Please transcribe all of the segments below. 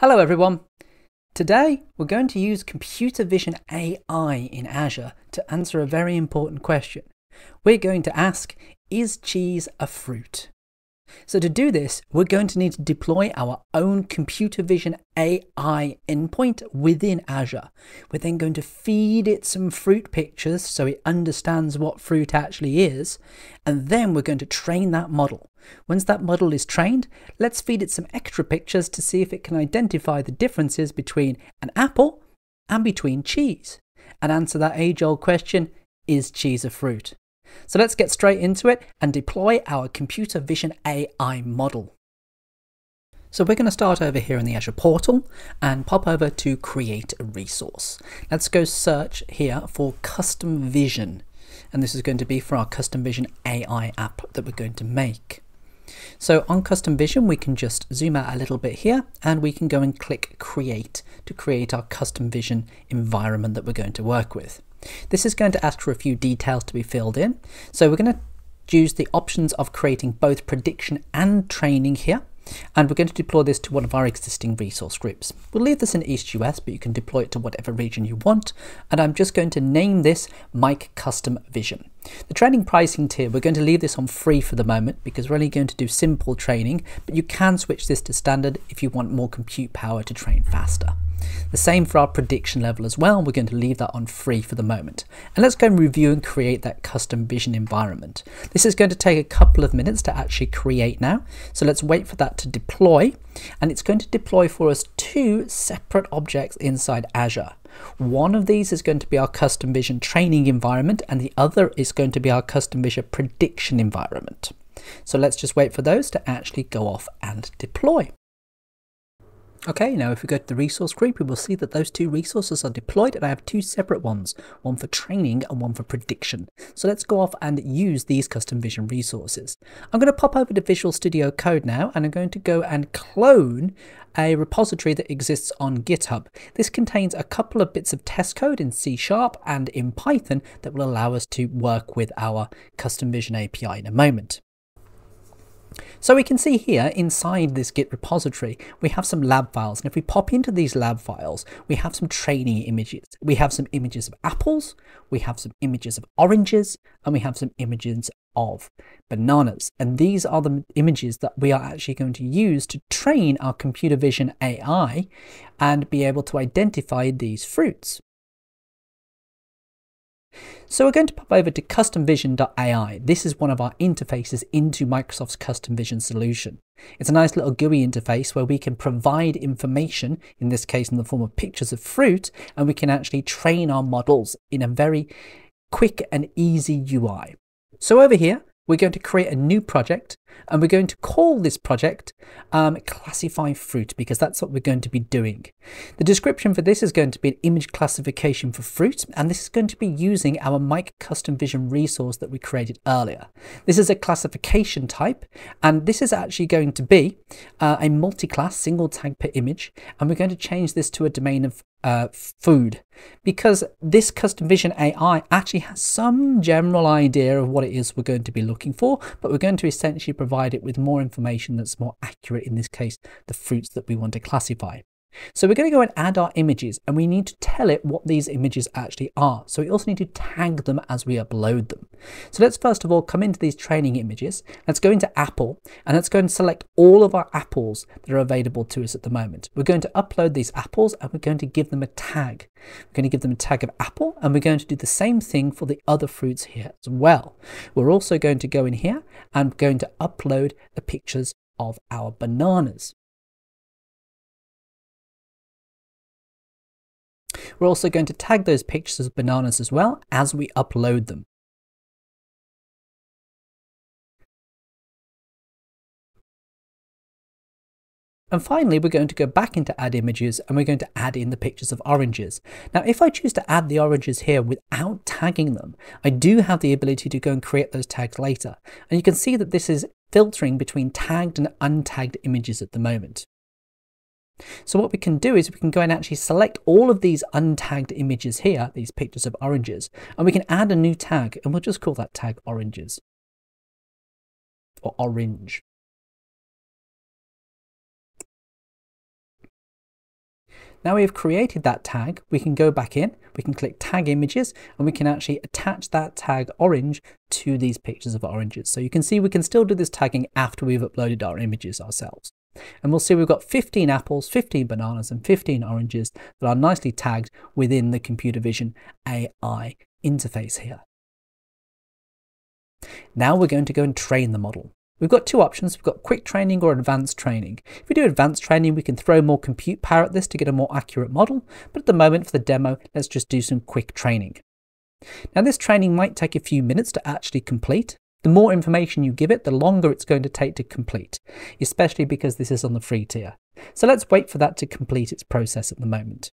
Hello everyone. Today we're going to use computer vision AI in Azure to answer a very important question. We're going to ask, is cheese a fruit? So to do this, we're going to need to deploy our own computer vision AI endpoint within Azure. We're then going to feed it some fruit pictures so it understands what fruit actually is, and then we're going to train that model. Once that model is trained, let's feed it some extra pictures to see if it can identify the differences between an apple and between cheese, and answer that age-old question, is cheese a fruit? So let's get straight into it and deploy our computer vision AI model. So we're going to start over here in the Azure portal and pop over to create a resource. Let's go search here for custom vision. And this is going to be for our custom vision AI app that we're going to make. So on custom vision, we can just zoom out a little bit here and we can go and click create to create our custom vision environment that we're going to work with. This is going to ask for a few details to be filled in. So we're going to use the options of creating both prediction and training here. And we're going to deploy this to one of our existing resource groups. We'll leave this in East US, but you can deploy it to whatever region you want. And I'm just going to name this Mike Custom Vision. The training pricing tier, we're going to leave this on free for the moment because we're only going to do simple training, but you can switch this to standard if you want more compute power to train faster. The same for our prediction level as well. We're going to leave that on free for the moment. And let's go and review and create that custom vision environment. This is going to take a couple of minutes to actually create now. So let's wait for that to deploy. And it's going to deploy for us two separate objects inside Azure. One of these is going to be our custom vision training environment and the other is going to be our custom vision prediction environment. So let's just wait for those to actually go off and deploy. Okay, now if we go to the resource group, we will see that those two resources are deployed and I have two separate ones, one for training and one for prediction. So let's go off and use these custom vision resources. I'm going to pop over to Visual Studio Code now and I'm going to go and clone a repository that exists on GitHub. This contains a couple of bits of test code in C Sharp and in Python that will allow us to work with our custom vision API in a moment. So we can see here inside this Git repository, we have some lab files. And if we pop into these lab files, we have some training images. We have some images of apples, we have some images of oranges, and we have some images of bananas. And these are the images that we are actually going to use to train our computer vision AI and be able to identify these fruits. So we're going to pop over to customvision.ai. This is one of our interfaces into Microsoft's custom vision solution. It's a nice little GUI interface where we can provide information, in this case in the form of pictures of fruit, and we can actually train our models in a very quick and easy UI. So over here, we're going to create a new project and we're going to call this project um, classify fruit because that's what we're going to be doing. The description for this is going to be an image classification for fruit and this is going to be using our Mike custom vision resource that we created earlier. This is a classification type and this is actually going to be uh, a multi-class single tag per image and we're going to change this to a domain of uh, food because this custom vision AI actually has some general idea of what it is we're going to be looking for, but we're going to essentially provide it with more information that's more accurate, in this case, the fruits that we want to classify. So we're going to go and add our images and we need to tell it what these images actually are. So we also need to tag them as we upload them. So let's first of all come into these training images. Let's go into Apple and let's go and select all of our apples that are available to us at the moment. We're going to upload these apples and we're going to give them a tag. We're going to give them a tag of apple and we're going to do the same thing for the other fruits here as well. We're also going to go in here and going to upload the pictures of our bananas. We're also going to tag those pictures of bananas as well as we upload them. And finally, we're going to go back into add images and we're going to add in the pictures of oranges. Now, if I choose to add the oranges here without tagging them, I do have the ability to go and create those tags later. And you can see that this is filtering between tagged and untagged images at the moment. So what we can do is we can go and actually select all of these untagged images here, these pictures of oranges, and we can add a new tag and we'll just call that tag oranges or orange. Now we've created that tag, we can go back in, we can click tag images, and we can actually attach that tag orange to these pictures of oranges. So you can see we can still do this tagging after we've uploaded our images ourselves. And we'll see we've got 15 apples, 15 bananas, and 15 oranges that are nicely tagged within the computer vision AI interface here. Now we're going to go and train the model. We've got two options. We've got quick training or advanced training. If we do advanced training, we can throw more compute power at this to get a more accurate model. But at the moment for the demo, let's just do some quick training. Now this training might take a few minutes to actually complete. The more information you give it, the longer it's going to take to complete, especially because this is on the free tier. So let's wait for that to complete its process at the moment.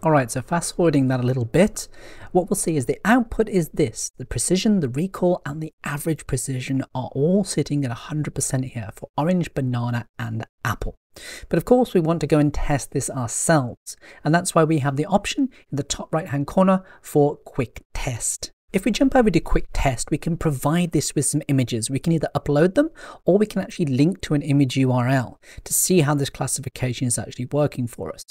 All right, so fast forwarding that a little bit, what we'll see is the output is this. The precision, the recall, and the average precision are all sitting at 100% here for orange, banana, and apple. But of course, we want to go and test this ourselves. And that's why we have the option in the top right-hand corner for quick test. If we jump over to quick test, we can provide this with some images. We can either upload them or we can actually link to an image URL to see how this classification is actually working for us.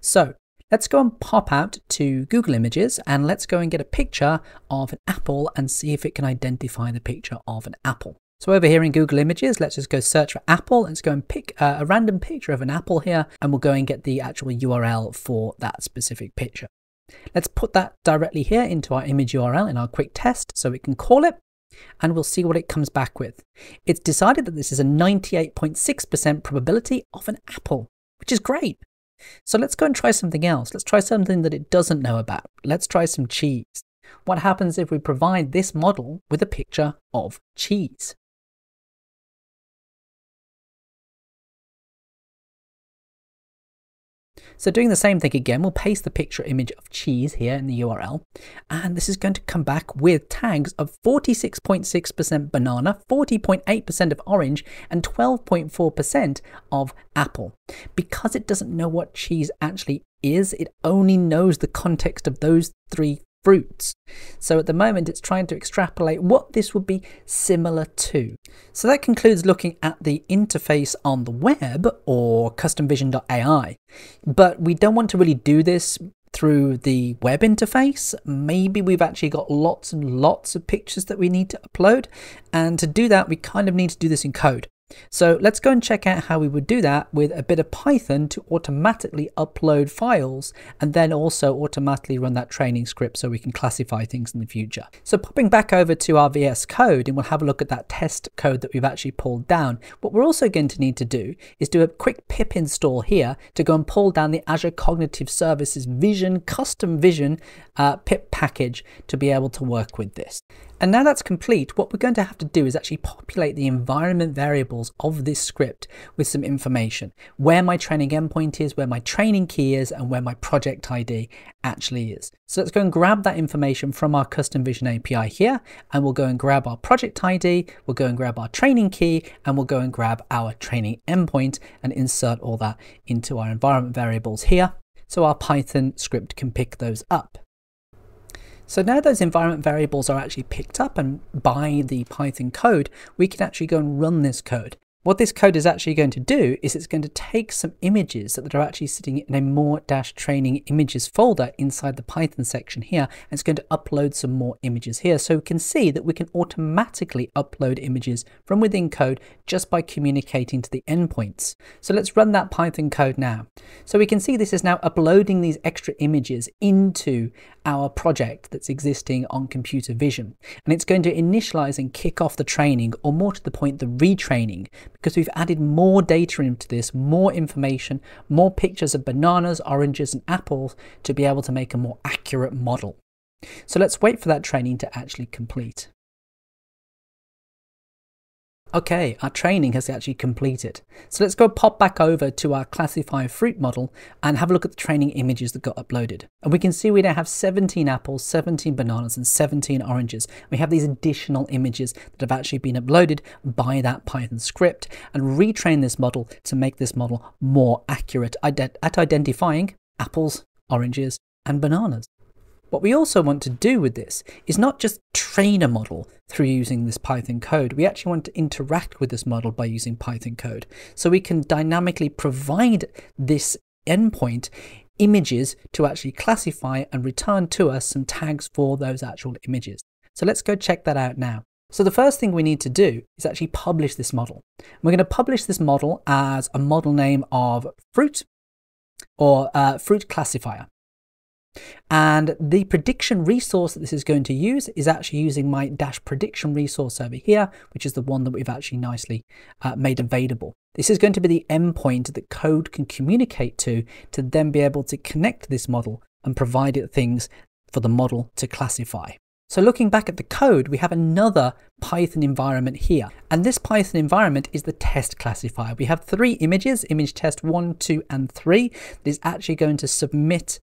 So Let's go and pop out to Google Images and let's go and get a picture of an apple and see if it can identify the picture of an apple. So over here in Google Images, let's just go search for apple. Let's go and pick uh, a random picture of an apple here and we'll go and get the actual URL for that specific picture. Let's put that directly here into our image URL in our quick test so we can call it and we'll see what it comes back with. It's decided that this is a 98.6% probability of an apple, which is great. So let's go and try something else. Let's try something that it doesn't know about. Let's try some cheese. What happens if we provide this model with a picture of cheese? So doing the same thing again, we'll paste the picture image of cheese here in the URL, and this is going to come back with tags of 46.6% banana, 40.8% of orange, and 12.4% of apple. Because it doesn't know what cheese actually is, it only knows the context of those three fruits. So at the moment, it's trying to extrapolate what this would be similar to. So that concludes looking at the interface on the web or customvision.ai. But we don't want to really do this through the web interface. Maybe we've actually got lots and lots of pictures that we need to upload. And to do that, we kind of need to do this in code. So let's go and check out how we would do that with a bit of Python to automatically upload files and then also automatically run that training script so we can classify things in the future. So popping back over to our VS Code and we'll have a look at that test code that we've actually pulled down. What we're also going to need to do is do a quick pip install here to go and pull down the Azure Cognitive Services Vision, custom Vision uh, pip package to be able to work with this. And now that's complete, what we're going to have to do is actually populate the environment variables of this script with some information. Where my training endpoint is, where my training key is, and where my project ID actually is. So let's go and grab that information from our custom vision API here, and we'll go and grab our project ID, we'll go and grab our training key, and we'll go and grab our training endpoint and insert all that into our environment variables here. So our Python script can pick those up. So now those environment variables are actually picked up and by the Python code, we can actually go and run this code. What this code is actually going to do is it's going to take some images that are actually sitting in a more dash training images folder inside the Python section here, and it's going to upload some more images here. So we can see that we can automatically upload images from within code just by communicating to the endpoints. So let's run that Python code now. So we can see this is now uploading these extra images into our project that's existing on computer vision. And it's going to initialize and kick off the training, or more to the point, the retraining, because we've added more data into this, more information, more pictures of bananas, oranges, and apples to be able to make a more accurate model. So let's wait for that training to actually complete. Okay, our training has actually completed. So let's go pop back over to our classify fruit model and have a look at the training images that got uploaded. And we can see we now have 17 apples, 17 bananas, and 17 oranges. We have these additional images that have actually been uploaded by that Python script and retrain this model to make this model more accurate at identifying apples, oranges, and bananas. What we also want to do with this is not just train a model through using this Python code. We actually want to interact with this model by using Python code. So we can dynamically provide this endpoint images to actually classify and return to us some tags for those actual images. So let's go check that out now. So the first thing we need to do is actually publish this model. We're going to publish this model as a model name of fruit or uh, fruit classifier. And the prediction resource that this is going to use is actually using my dash prediction resource over here, which is the one that we've actually nicely uh, made available. This is going to be the endpoint that code can communicate to to then be able to connect this model and provide it things for the model to classify. So looking back at the code, we have another Python environment here. And this Python environment is the test classifier. We have three images, image test one, two, and three, that is actually going to submit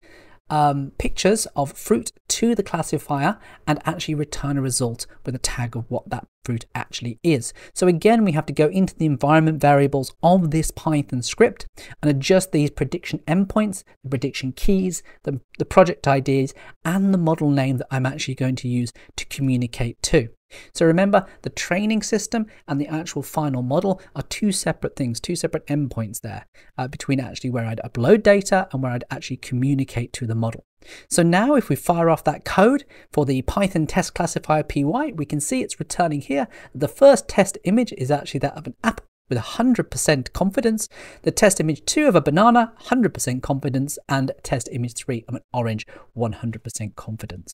um, pictures of fruit to the classifier and actually return a result with a tag of what that fruit actually is. So again, we have to go into the environment variables of this Python script and adjust these prediction endpoints, the prediction keys, the, the project IDs, and the model name that I'm actually going to use to communicate to. So remember, the training system and the actual final model are two separate things, two separate endpoints there uh, between actually where I'd upload data and where I'd actually communicate to the model. So now if we fire off that code for the Python test classifier py, we can see it's returning here. The first test image is actually that of an apple with 100% confidence, the test image 2 of a banana, 100% confidence, and test image 3 of an orange, 100% confidence.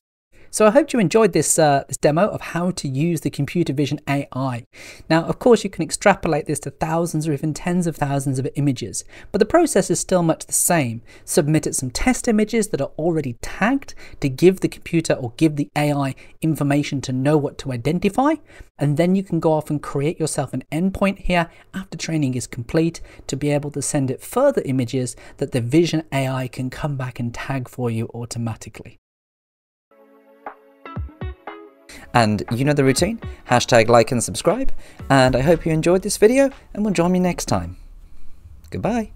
So I hope you enjoyed this, uh, this demo of how to use the computer vision AI. Now, of course, you can extrapolate this to thousands or even tens of thousands of images, but the process is still much the same. Submit it some test images that are already tagged to give the computer or give the AI information to know what to identify, and then you can go off and create yourself an endpoint here after training is complete to be able to send it further images that the Vision AI can come back and tag for you automatically. And you know the routine, hashtag like and subscribe, and I hope you enjoyed this video and will join me next time. Goodbye.